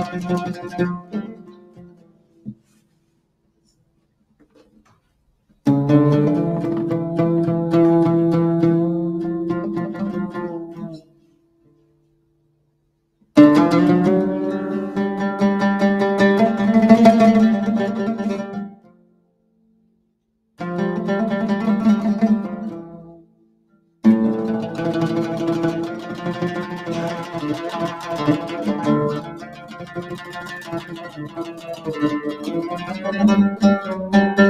Música Thank you.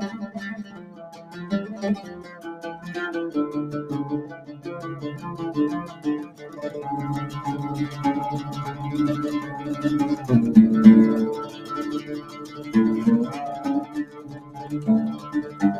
うん。